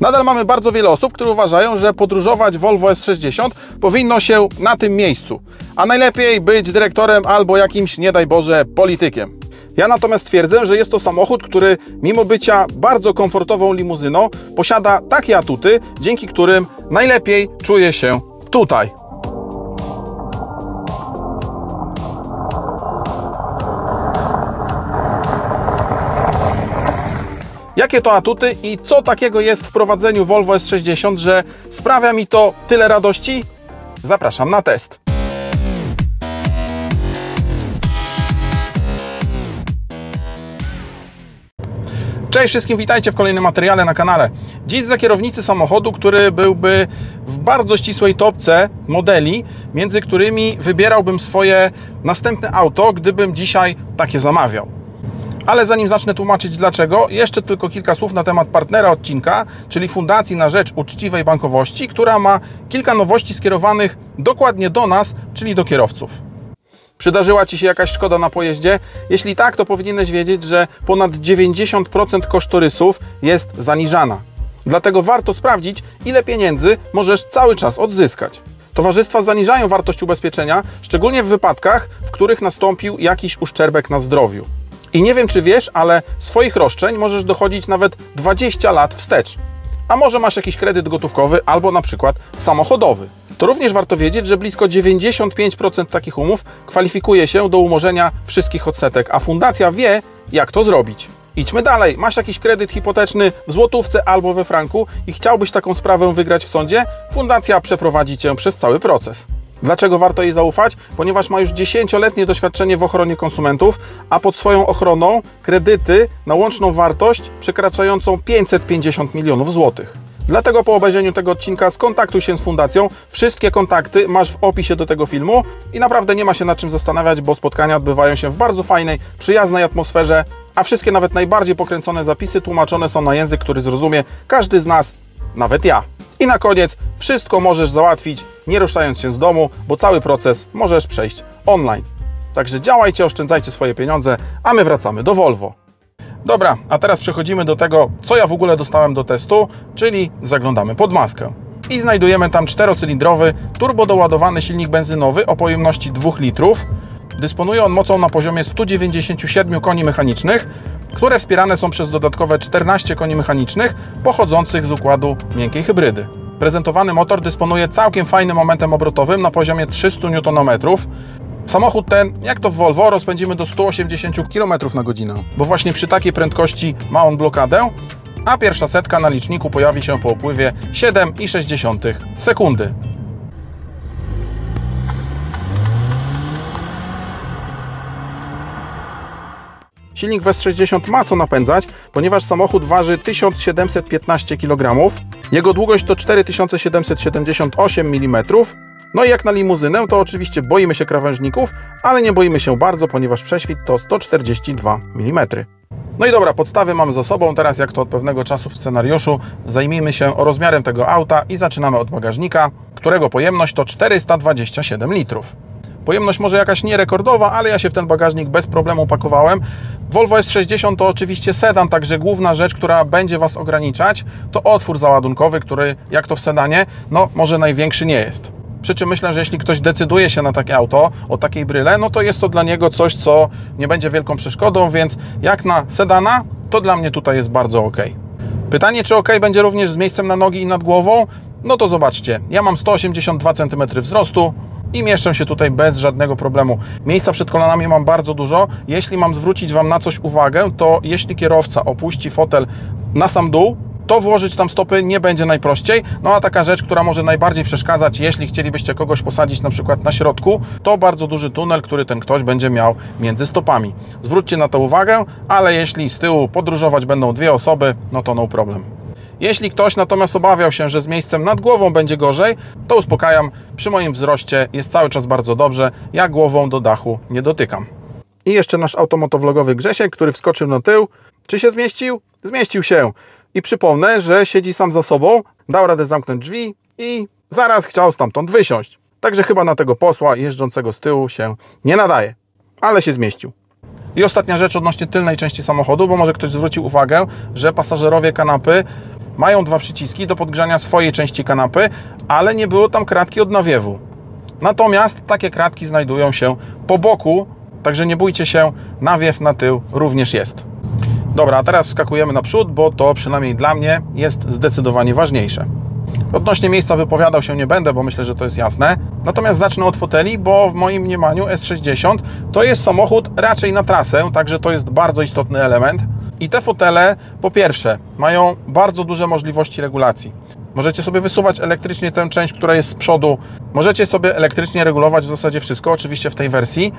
Nadal mamy bardzo wiele osób, które uważają, że podróżować Volvo S60 powinno się na tym miejscu, a najlepiej być dyrektorem albo jakimś, nie daj Boże, politykiem. Ja natomiast twierdzę, że jest to samochód, który mimo bycia bardzo komfortową limuzyną posiada takie atuty, dzięki którym najlepiej czuje się tutaj. Jakie to atuty i co takiego jest w prowadzeniu Volvo S60, że sprawia mi to tyle radości? Zapraszam na test. Cześć wszystkim, witajcie w kolejnym materiale na kanale. Dziś za kierownicy samochodu, który byłby w bardzo ścisłej topce modeli, między którymi wybierałbym swoje następne auto, gdybym dzisiaj takie zamawiał. Ale zanim zacznę tłumaczyć dlaczego, jeszcze tylko kilka słów na temat partnera odcinka, czyli Fundacji na Rzecz Uczciwej Bankowości, która ma kilka nowości skierowanych dokładnie do nas, czyli do kierowców. Przydarzyła Ci się jakaś szkoda na pojeździe? Jeśli tak, to powinieneś wiedzieć, że ponad 90% kosztorysów jest zaniżana. Dlatego warto sprawdzić, ile pieniędzy możesz cały czas odzyskać. Towarzystwa zaniżają wartość ubezpieczenia, szczególnie w wypadkach, w których nastąpił jakiś uszczerbek na zdrowiu. I nie wiem, czy wiesz, ale swoich roszczeń możesz dochodzić nawet 20 lat wstecz. A może masz jakiś kredyt gotówkowy albo na przykład samochodowy. To również warto wiedzieć, że blisko 95% takich umów kwalifikuje się do umorzenia wszystkich odsetek, a fundacja wie, jak to zrobić. Idźmy dalej. Masz jakiś kredyt hipoteczny w złotówce albo we franku i chciałbyś taką sprawę wygrać w sądzie? Fundacja przeprowadzi cię przez cały proces. Dlaczego warto jej zaufać? Ponieważ ma już dziesięcioletnie doświadczenie w ochronie konsumentów, a pod swoją ochroną kredyty na łączną wartość przekraczającą 550 milionów złotych. Dlatego po obejrzeniu tego odcinka skontaktuj się z fundacją. Wszystkie kontakty masz w opisie do tego filmu i naprawdę nie ma się nad czym zastanawiać, bo spotkania odbywają się w bardzo fajnej, przyjaznej atmosferze, a wszystkie nawet najbardziej pokręcone zapisy tłumaczone są na język, który zrozumie każdy z nas, nawet ja. I na koniec wszystko możesz załatwić nie ruszając się z domu, bo cały proces możesz przejść online. Także działajcie, oszczędzajcie swoje pieniądze, a my wracamy do Volvo. Dobra, a teraz przechodzimy do tego, co ja w ogóle dostałem do testu, czyli zaglądamy pod maskę. I znajdujemy tam czterocylindrowy, turbodoładowany silnik benzynowy o pojemności 2 litrów. Dysponuje on mocą na poziomie 197 koni mechanicznych, które wspierane są przez dodatkowe 14 koni mechanicznych pochodzących z układu miękkiej hybrydy. Prezentowany motor dysponuje całkiem fajnym momentem obrotowym na poziomie 300 Nm. Samochód ten, jak to w Volvo, rozpędzimy do 180 km na godzinę, bo właśnie przy takiej prędkości ma on blokadę, a pierwsza setka na liczniku pojawi się po upływie 7,6 sekundy. Silnik WES60 ma co napędzać, ponieważ samochód waży 1715 kg, jego długość to 4778 mm, no i jak na limuzynę, to oczywiście boimy się krawężników, ale nie boimy się bardzo, ponieważ prześwit to 142 mm. No i dobra, podstawy mamy za sobą. Teraz, jak to od pewnego czasu w scenariuszu, zajmijmy się rozmiarem tego auta i zaczynamy od bagażnika, którego pojemność to 427 litrów. Pojemność może jakaś nierekordowa, ale ja się w ten bagażnik bez problemu pakowałem. Volvo S60 to oczywiście sedan, także główna rzecz, która będzie Was ograniczać, to otwór załadunkowy, który jak to w sedanie, no może największy nie jest. Przy czym myślę, że jeśli ktoś decyduje się na takie auto, o takiej bryle, no to jest to dla niego coś, co nie będzie wielką przeszkodą, więc jak na sedana, to dla mnie tutaj jest bardzo ok. Pytanie, czy ok będzie również z miejscem na nogi i nad głową? No to zobaczcie, ja mam 182 cm wzrostu, i mieszczę się tutaj bez żadnego problemu. Miejsca przed kolanami mam bardzo dużo. Jeśli mam zwrócić Wam na coś uwagę, to jeśli kierowca opuści fotel na sam dół, to włożyć tam stopy nie będzie najprościej. No a taka rzecz, która może najbardziej przeszkadzać, jeśli chcielibyście kogoś posadzić na przykład na środku, to bardzo duży tunel, który ten ktoś będzie miał między stopami. Zwróćcie na to uwagę, ale jeśli z tyłu podróżować będą dwie osoby, no to no problem. Jeśli ktoś natomiast obawiał się, że z miejscem nad głową będzie gorzej, to uspokajam, przy moim wzroście jest cały czas bardzo dobrze, ja głową do dachu nie dotykam. I jeszcze nasz automotowlogowy Grzesiek, który wskoczył na tył. Czy się zmieścił? Zmieścił się. I przypomnę, że siedzi sam za sobą, dał radę zamknąć drzwi i zaraz chciał stamtąd wysiąść. Także chyba na tego posła jeżdżącego z tyłu się nie nadaje, ale się zmieścił. I ostatnia rzecz odnośnie tylnej części samochodu, bo może ktoś zwrócił uwagę, że pasażerowie kanapy mają dwa przyciski do podgrzania swojej części kanapy, ale nie było tam kratki od nawiewu. Natomiast takie kratki znajdują się po boku, także nie bójcie się, nawiew na tył również jest. Dobra, a teraz skakujemy na przód, bo to przynajmniej dla mnie jest zdecydowanie ważniejsze. Odnośnie miejsca wypowiadał się nie będę, bo myślę, że to jest jasne. Natomiast zacznę od foteli, bo w moim mniemaniu S60 to jest samochód raczej na trasę, także to jest bardzo istotny element. I te fotele, po pierwsze, mają bardzo duże możliwości regulacji. Możecie sobie wysuwać elektrycznie tę część, która jest z przodu. Możecie sobie elektrycznie regulować w zasadzie wszystko, oczywiście w tej wersji.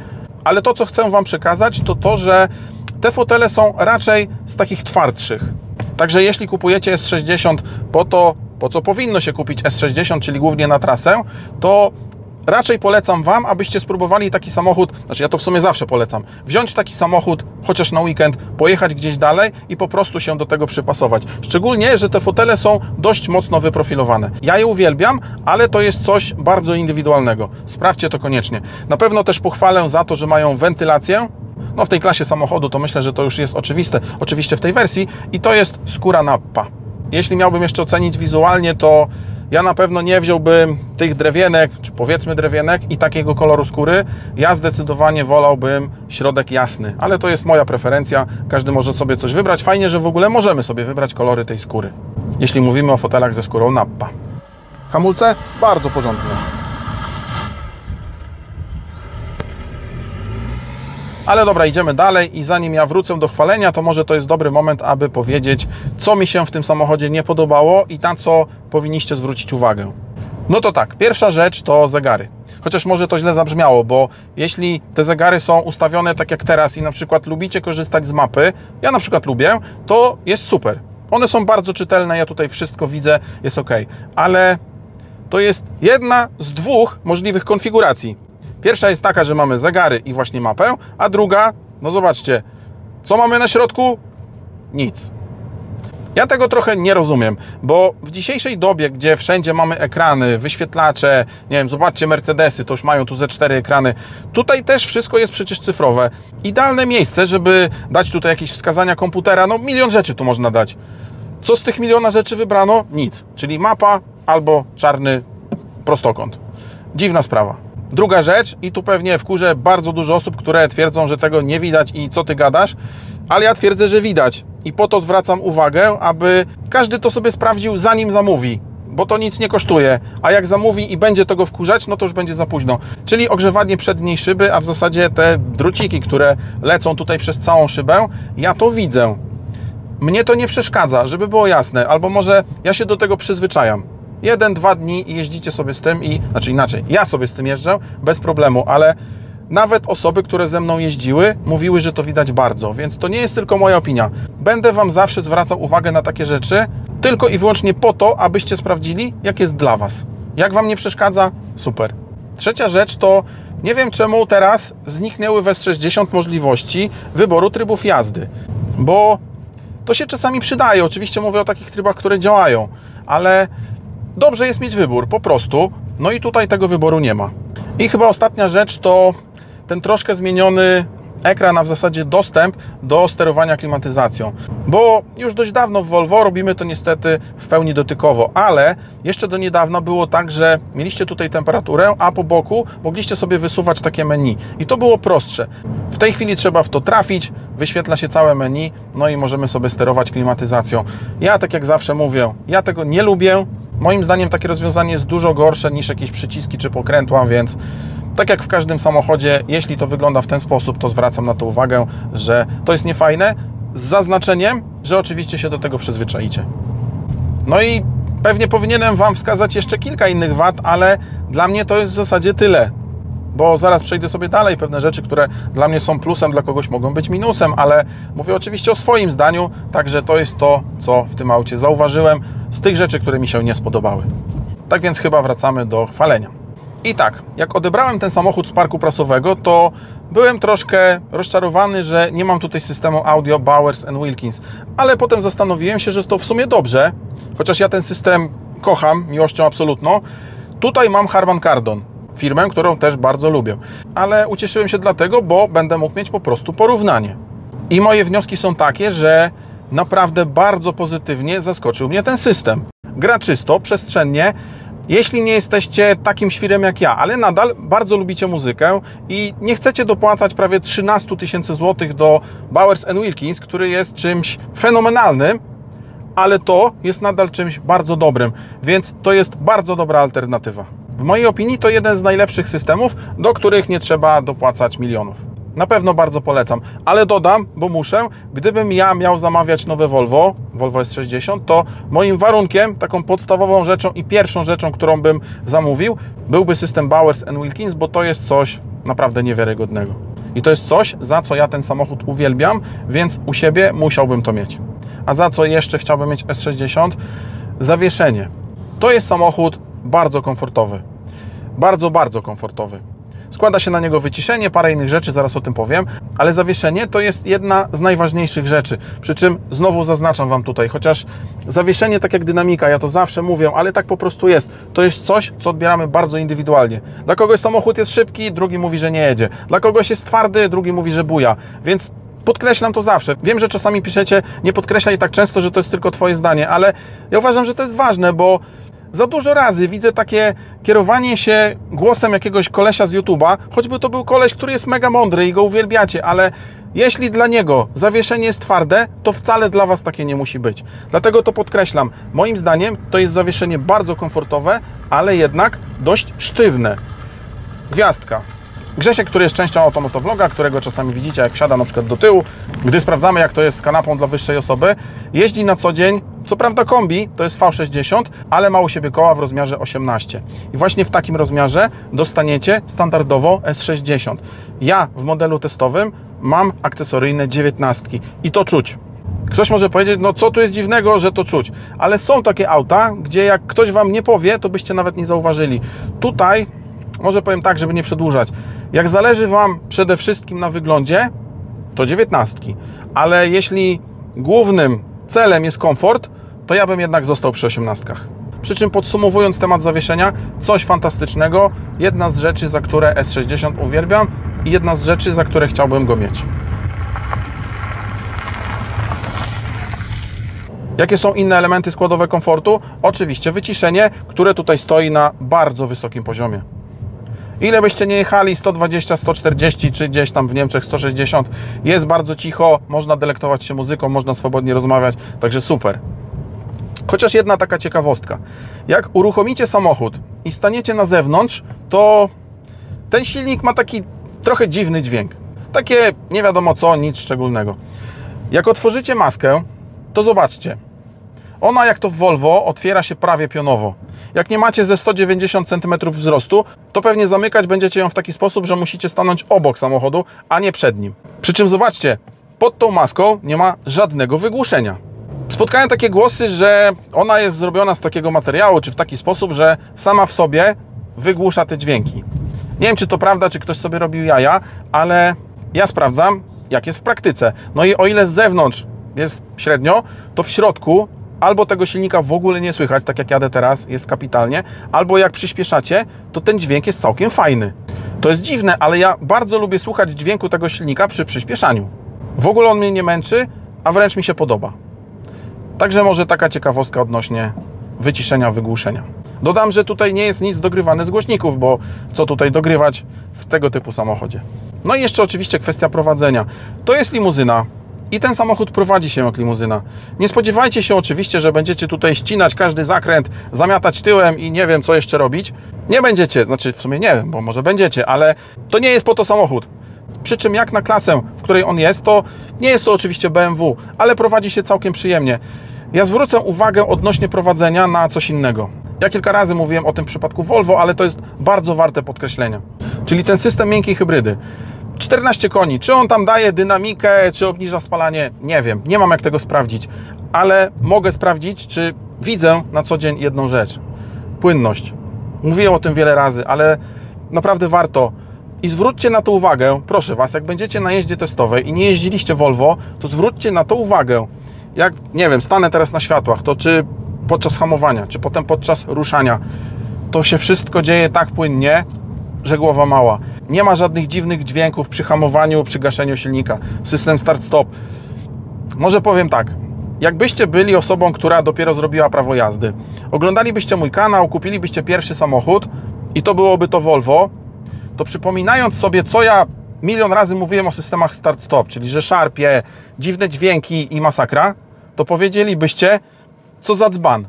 Ale to, co chcę Wam przekazać, to to, że te fotele są raczej z takich twardszych. Także jeśli kupujecie S60 po to, po co powinno się kupić S60, czyli głównie na trasę, to raczej polecam Wam, abyście spróbowali taki samochód, znaczy ja to w sumie zawsze polecam, wziąć taki samochód chociaż na weekend, pojechać gdzieś dalej i po prostu się do tego przypasować. Szczególnie, że te fotele są dość mocno wyprofilowane. Ja je uwielbiam, ale to jest coś bardzo indywidualnego. Sprawdźcie to koniecznie. Na pewno też pochwalę za to, że mają wentylację, no w tej klasie samochodu to myślę, że to już jest oczywiste, oczywiście w tej wersji i to jest skóra nappa. Jeśli miałbym jeszcze ocenić wizualnie, to ja na pewno nie wziąłbym tych drewienek, czy powiedzmy drewienek i takiego koloru skóry. Ja zdecydowanie wolałbym środek jasny, ale to jest moja preferencja. Każdy może sobie coś wybrać. Fajnie, że w ogóle możemy sobie wybrać kolory tej skóry, jeśli mówimy o fotelach ze skórą nappa. Hamulce bardzo porządne. Ale dobra, idziemy dalej i zanim ja wrócę do chwalenia, to może to jest dobry moment, aby powiedzieć, co mi się w tym samochodzie nie podobało i na co powinniście zwrócić uwagę. No to tak, pierwsza rzecz to zegary. Chociaż może to źle zabrzmiało, bo jeśli te zegary są ustawione tak jak teraz i na przykład lubicie korzystać z mapy, ja na przykład lubię, to jest super. One są bardzo czytelne, ja tutaj wszystko widzę, jest ok. Ale to jest jedna z dwóch możliwych konfiguracji. Pierwsza jest taka, że mamy zegary i właśnie mapę, a druga, no zobaczcie, co mamy na środku? Nic. Ja tego trochę nie rozumiem, bo w dzisiejszej dobie, gdzie wszędzie mamy ekrany, wyświetlacze, nie wiem, zobaczcie Mercedesy, to już mają tu ze cztery ekrany. Tutaj też wszystko jest przecież cyfrowe. Idealne miejsce, żeby dać tutaj jakieś wskazania komputera, no milion rzeczy tu można dać. Co z tych miliona rzeczy wybrano? Nic. Czyli mapa albo czarny prostokąt. Dziwna sprawa. Druga rzecz, i tu pewnie wkurzę bardzo dużo osób, które twierdzą, że tego nie widać i co ty gadasz, ale ja twierdzę, że widać. I po to zwracam uwagę, aby każdy to sobie sprawdził, zanim zamówi, bo to nic nie kosztuje. A jak zamówi i będzie tego wkurzać, no to już będzie za późno. Czyli ogrzewanie przedniej szyby, a w zasadzie te druciki, które lecą tutaj przez całą szybę, ja to widzę. Mnie to nie przeszkadza, żeby było jasne, albo może ja się do tego przyzwyczajam jeden, dwa dni i jeździcie sobie z tym i, znaczy inaczej, ja sobie z tym jeżdżę bez problemu, ale nawet osoby, które ze mną jeździły, mówiły, że to widać bardzo, więc to nie jest tylko moja opinia. Będę Wam zawsze zwracał uwagę na takie rzeczy, tylko i wyłącznie po to, abyście sprawdzili, jak jest dla Was. Jak Wam nie przeszkadza? Super. Trzecia rzecz to nie wiem czemu teraz zniknęły w S60 możliwości wyboru trybów jazdy, bo to się czasami przydaje. Oczywiście mówię o takich trybach, które działają, ale dobrze jest mieć wybór, po prostu. No i tutaj tego wyboru nie ma. I chyba ostatnia rzecz to ten troszkę zmieniony ekran, a w zasadzie dostęp do sterowania klimatyzacją. Bo już dość dawno w Volvo robimy to niestety w pełni dotykowo, ale jeszcze do niedawna było tak, że mieliście tutaj temperaturę, a po boku mogliście sobie wysuwać takie menu. I to było prostsze. W tej chwili trzeba w to trafić, wyświetla się całe menu, no i możemy sobie sterować klimatyzacją. Ja tak jak zawsze mówię, ja tego nie lubię, Moim zdaniem takie rozwiązanie jest dużo gorsze niż jakieś przyciski czy pokrętła, więc tak jak w każdym samochodzie, jeśli to wygląda w ten sposób, to zwracam na to uwagę, że to jest niefajne, z zaznaczeniem, że oczywiście się do tego przyzwyczaicie. No i pewnie powinienem Wam wskazać jeszcze kilka innych wad, ale dla mnie to jest w zasadzie tyle. Bo zaraz przejdę sobie dalej, pewne rzeczy, które dla mnie są plusem, dla kogoś mogą być minusem, ale mówię oczywiście o swoim zdaniu, także to jest to, co w tym aucie zauważyłem z tych rzeczy, które mi się nie spodobały. Tak więc chyba wracamy do chwalenia. I tak, jak odebrałem ten samochód z parku prasowego, to byłem troszkę rozczarowany, że nie mam tutaj systemu audio Bowers Wilkins, ale potem zastanowiłem się, że to w sumie dobrze, chociaż ja ten system kocham miłością absolutną. Tutaj mam Harman Kardon, firmę, którą też bardzo lubię, ale ucieszyłem się dlatego, bo będę mógł mieć po prostu porównanie. I moje wnioski są takie, że naprawdę bardzo pozytywnie zaskoczył mnie ten system. Gra czysto, przestrzennie, jeśli nie jesteście takim świrem jak ja, ale nadal bardzo lubicie muzykę i nie chcecie dopłacać prawie 13 tysięcy złotych do Bowers Wilkins, który jest czymś fenomenalnym, ale to jest nadal czymś bardzo dobrym, więc to jest bardzo dobra alternatywa. W mojej opinii to jeden z najlepszych systemów, do których nie trzeba dopłacać milionów. Na pewno bardzo polecam, ale dodam, bo muszę, gdybym ja miał zamawiać nowe Volvo, Volvo S60, to moim warunkiem, taką podstawową rzeczą i pierwszą rzeczą, którą bym zamówił, byłby system Bowers Wilkins, bo to jest coś naprawdę niewiarygodnego. I to jest coś, za co ja ten samochód uwielbiam, więc u siebie musiałbym to mieć. A za co jeszcze chciałbym mieć S60? Zawieszenie. To jest samochód bardzo komfortowy. Bardzo, bardzo komfortowy. Składa się na niego wyciszenie, parę innych rzeczy, zaraz o tym powiem, ale zawieszenie to jest jedna z najważniejszych rzeczy. Przy czym znowu zaznaczam Wam tutaj, chociaż zawieszenie, tak jak dynamika, ja to zawsze mówię, ale tak po prostu jest. To jest coś, co odbieramy bardzo indywidualnie. Dla kogoś samochód jest szybki, drugi mówi, że nie jedzie. Dla kogoś jest twardy, drugi mówi, że buja. Więc podkreślam to zawsze. Wiem, że czasami piszecie, nie podkreślaj tak często, że to jest tylko Twoje zdanie, ale ja uważam, że to jest ważne, bo za dużo razy widzę takie kierowanie się głosem jakiegoś kolesia z YouTube'a, choćby to był koleś, który jest mega mądry i go uwielbiacie, ale jeśli dla niego zawieszenie jest twarde, to wcale dla Was takie nie musi być. Dlatego to podkreślam. Moim zdaniem to jest zawieszenie bardzo komfortowe, ale jednak dość sztywne. Gwiazdka. Grzesiek, który jest częścią Automotowloga, którego czasami widzicie, jak wsiada na przykład do tyłu, gdy sprawdzamy, jak to jest z kanapą dla wyższej osoby, jeździ na co dzień, co prawda kombi, to jest V60, ale ma u siebie koła w rozmiarze 18. I właśnie w takim rozmiarze dostaniecie standardowo S60. Ja w modelu testowym mam akcesoryjne 19 i to czuć. Ktoś może powiedzieć, no co tu jest dziwnego, że to czuć, ale są takie auta, gdzie jak ktoś Wam nie powie, to byście nawet nie zauważyli. Tutaj może powiem tak, żeby nie przedłużać. Jak zależy Wam przede wszystkim na wyglądzie, to dziewiętnastki. Ale jeśli głównym celem jest komfort, to ja bym jednak został przy osiemnastkach. Przy czym podsumowując temat zawieszenia, coś fantastycznego, jedna z rzeczy, za które S60 uwielbiam i jedna z rzeczy, za które chciałbym go mieć. Jakie są inne elementy składowe komfortu? Oczywiście wyciszenie, które tutaj stoi na bardzo wysokim poziomie. Ile byście nie jechali, 120, 140 czy gdzieś tam w Niemczech 160, jest bardzo cicho, można delektować się muzyką, można swobodnie rozmawiać, także super. Chociaż jedna taka ciekawostka. Jak uruchomicie samochód i staniecie na zewnątrz, to ten silnik ma taki trochę dziwny dźwięk. Takie nie wiadomo co, nic szczególnego. Jak otworzycie maskę, to zobaczcie, ona, jak to w Volvo, otwiera się prawie pionowo. Jak nie macie ze 190 cm wzrostu, to pewnie zamykać będziecie ją w taki sposób, że musicie stanąć obok samochodu, a nie przed nim. Przy czym zobaczcie, pod tą maską nie ma żadnego wygłuszenia. Spotkałem takie głosy, że ona jest zrobiona z takiego materiału, czy w taki sposób, że sama w sobie wygłusza te dźwięki. Nie wiem, czy to prawda, czy ktoś sobie robił jaja, ale ja sprawdzam, jak jest w praktyce. No i o ile z zewnątrz jest średnio, to w środku albo tego silnika w ogóle nie słychać, tak jak jadę teraz, jest kapitalnie, albo jak przyspieszacie, to ten dźwięk jest całkiem fajny. To jest dziwne, ale ja bardzo lubię słuchać dźwięku tego silnika przy przyspieszaniu. W ogóle on mnie nie męczy, a wręcz mi się podoba. Także może taka ciekawostka odnośnie wyciszenia, wygłuszenia. Dodam, że tutaj nie jest nic dogrywane z głośników, bo co tutaj dogrywać w tego typu samochodzie. No i jeszcze oczywiście kwestia prowadzenia. To jest limuzyna, i ten samochód prowadzi się jak limuzyna. Nie spodziewajcie się oczywiście, że będziecie tutaj ścinać każdy zakręt, zamiatać tyłem i nie wiem co jeszcze robić. Nie będziecie, znaczy w sumie nie wiem, bo może będziecie, ale to nie jest po to samochód. Przy czym jak na klasę, w której on jest, to nie jest to oczywiście BMW, ale prowadzi się całkiem przyjemnie. Ja zwrócę uwagę odnośnie prowadzenia na coś innego. Ja kilka razy mówiłem o tym w przypadku Volvo, ale to jest bardzo warte podkreślenia. Czyli ten system miękkiej hybrydy. 14 koni. Czy on tam daje dynamikę, czy obniża spalanie? Nie wiem, nie mam jak tego sprawdzić, ale mogę sprawdzić, czy widzę na co dzień jedną rzecz. Płynność. Mówiłem o tym wiele razy, ale naprawdę warto. I zwróćcie na to uwagę, proszę Was, jak będziecie na jeździe testowej i nie jeździliście Volvo, to zwróćcie na to uwagę. Jak, nie wiem, stanę teraz na światłach, to czy podczas hamowania, czy potem podczas ruszania, to się wszystko dzieje tak płynnie, że głowa mała. Nie ma żadnych dziwnych dźwięków przy hamowaniu, przy gaszeniu silnika. System start-stop. Może powiem tak. jakbyście byli osobą, która dopiero zrobiła prawo jazdy, oglądalibyście mój kanał, kupilibyście pierwszy samochód i to byłoby to Volvo, to przypominając sobie, co ja milion razy mówiłem o systemach start-stop, czyli że szarpie, dziwne dźwięki i masakra, to powiedzielibyście, co za dzban.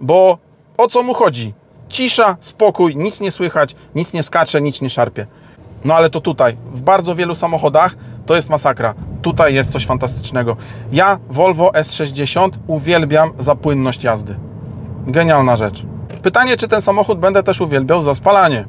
Bo o co mu chodzi? Cisza, spokój, nic nie słychać, nic nie skacze, nic nie szarpie. No ale to tutaj, w bardzo wielu samochodach to jest masakra. Tutaj jest coś fantastycznego. Ja Volvo S60 uwielbiam za płynność jazdy. Genialna rzecz. Pytanie, czy ten samochód będę też uwielbiał za spalanie.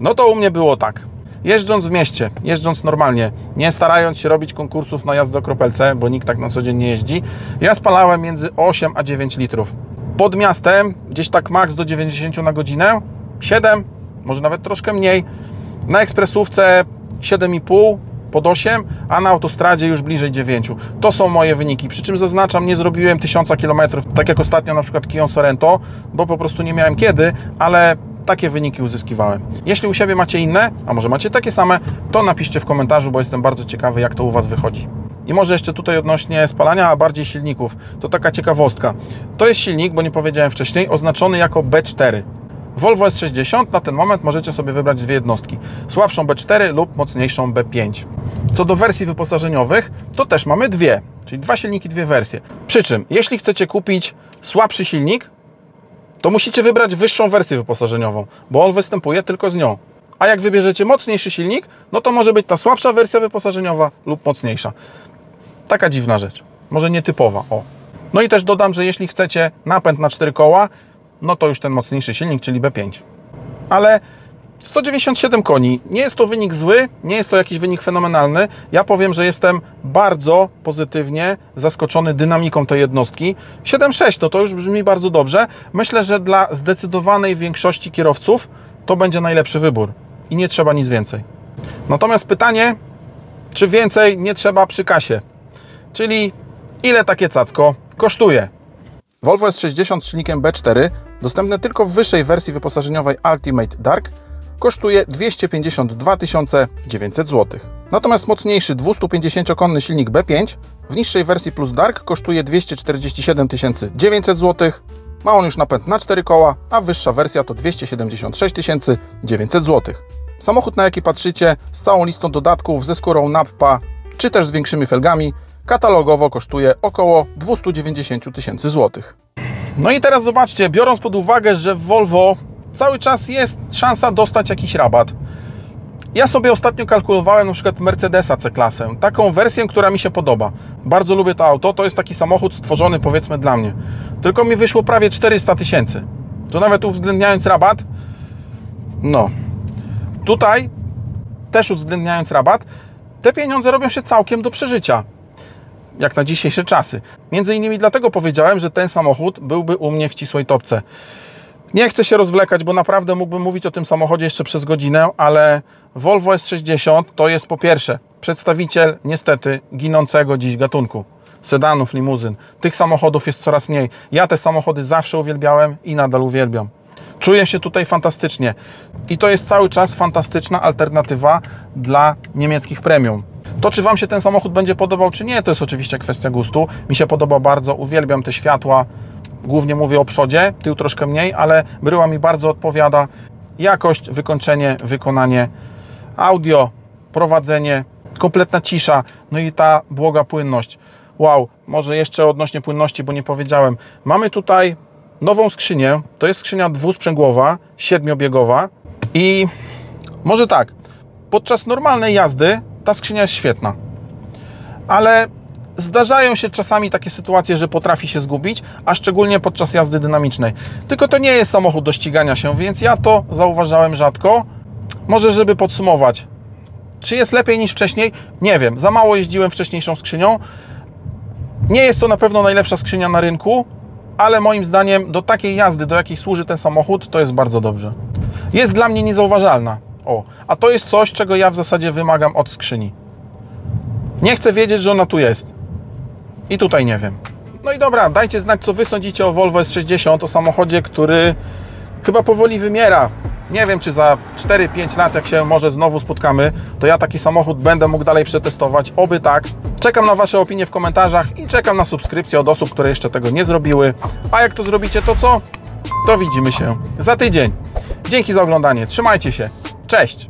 No to u mnie było tak. Jeżdżąc w mieście, jeżdżąc normalnie, nie starając się robić konkursów na jazdę o kropelce, bo nikt tak na co dzień nie jeździ, ja spalałem między 8 a 9 litrów. Pod miastem, gdzieś tak maks do 90 na godzinę, 7, może nawet troszkę mniej. Na ekspresówce 7,5 pod 8, a na autostradzie już bliżej 9. To są moje wyniki. Przy czym zaznaczam, nie zrobiłem 1000 km, tak jak ostatnio na przykład Kion Sorento, bo po prostu nie miałem kiedy, ale takie wyniki uzyskiwałem. Jeśli u siebie macie inne, a może macie takie same, to napiszcie w komentarzu, bo jestem bardzo ciekawy, jak to u Was wychodzi. I może jeszcze tutaj odnośnie spalania, a bardziej silników. To taka ciekawostka. To jest silnik, bo nie powiedziałem wcześniej, oznaczony jako B4. Volvo S60 na ten moment możecie sobie wybrać dwie jednostki. Słabszą B4 lub mocniejszą B5. Co do wersji wyposażeniowych, to też mamy dwie, czyli dwa silniki, dwie wersje. Przy czym, jeśli chcecie kupić słabszy silnik, to musicie wybrać wyższą wersję wyposażeniową, bo on występuje tylko z nią. A jak wybierzecie mocniejszy silnik, no to może być ta słabsza wersja wyposażeniowa lub mocniejsza. Taka dziwna rzecz. Może nietypowa. O. No i też dodam, że jeśli chcecie napęd na 4 koła, no to już ten mocniejszy silnik, czyli B5. Ale 197 koni. Nie jest to wynik zły, nie jest to jakiś wynik fenomenalny. Ja powiem, że jestem bardzo pozytywnie zaskoczony dynamiką tej jednostki. 7,6 no to już brzmi bardzo dobrze. Myślę, że dla zdecydowanej większości kierowców to będzie najlepszy wybór i nie trzeba nic więcej. Natomiast pytanie, czy więcej nie trzeba przy kasie? Czyli ile takie cacko kosztuje? Volvo S60 z silnikiem B4, dostępne tylko w wyższej wersji wyposażeniowej Ultimate Dark, kosztuje 252 900 zł. Natomiast mocniejszy 250-konny silnik B5 w niższej wersji Plus Dark kosztuje 247 900 zł. Ma on już napęd na 4 koła, a wyższa wersja to 276 900 zł. Samochód, na jaki patrzycie, z całą listą dodatków, ze skórą NAPPA, czy też z większymi felgami, katalogowo kosztuje około 290 tysięcy złotych. No i teraz zobaczcie, biorąc pod uwagę, że w Volvo cały czas jest szansa dostać jakiś rabat. Ja sobie ostatnio kalkulowałem na przykład Mercedesa C-klasę, taką wersję, która mi się podoba. Bardzo lubię to auto, to jest taki samochód stworzony powiedzmy dla mnie. Tylko mi wyszło prawie 400 tysięcy. To nawet uwzględniając rabat, no. Tutaj, też uwzględniając rabat, te pieniądze robią się całkiem do przeżycia jak na dzisiejsze czasy. Między innymi dlatego powiedziałem, że ten samochód byłby u mnie w ścisłej topce. Nie chcę się rozwlekać, bo naprawdę mógłbym mówić o tym samochodzie jeszcze przez godzinę, ale Volvo S60 to jest po pierwsze przedstawiciel niestety ginącego dziś gatunku sedanów, limuzyn. Tych samochodów jest coraz mniej. Ja te samochody zawsze uwielbiałem i nadal uwielbiam. Czuję się tutaj fantastycznie i to jest cały czas fantastyczna alternatywa dla niemieckich premium. To, czy Wam się ten samochód będzie podobał, czy nie, to jest oczywiście kwestia gustu. Mi się podoba bardzo, uwielbiam te światła. Głównie mówię o przodzie, tył troszkę mniej, ale bryła mi bardzo odpowiada. Jakość, wykończenie, wykonanie, audio, prowadzenie, kompletna cisza, no i ta błoga płynność. Wow, może jeszcze odnośnie płynności, bo nie powiedziałem. Mamy tutaj nową skrzynię. To jest skrzynia dwusprzęgłowa, siedmiobiegowa i może tak, podczas normalnej jazdy ta skrzynia jest świetna. Ale zdarzają się czasami takie sytuacje, że potrafi się zgubić, a szczególnie podczas jazdy dynamicznej. Tylko to nie jest samochód do ścigania się, więc ja to zauważałem rzadko. Może, żeby podsumować, czy jest lepiej niż wcześniej? Nie wiem. Za mało jeździłem wcześniejszą skrzynią. Nie jest to na pewno najlepsza skrzynia na rynku, ale moim zdaniem do takiej jazdy, do jakiej służy ten samochód, to jest bardzo dobrze. Jest dla mnie niezauważalna. O, a to jest coś, czego ja w zasadzie wymagam od skrzyni. Nie chcę wiedzieć, że ona tu jest. I tutaj nie wiem. No i dobra, dajcie znać, co Wy sądzicie o Volvo S60, o samochodzie, który chyba powoli wymiera. Nie wiem, czy za 4-5 lat, jak się może znowu spotkamy, to ja taki samochód będę mógł dalej przetestować. Oby tak. Czekam na Wasze opinie w komentarzach i czekam na subskrypcję od osób, które jeszcze tego nie zrobiły. A jak to zrobicie, to co? To widzimy się za tydzień. Dzięki za oglądanie. Trzymajcie się. Cześć!